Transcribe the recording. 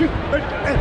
two, one, two, and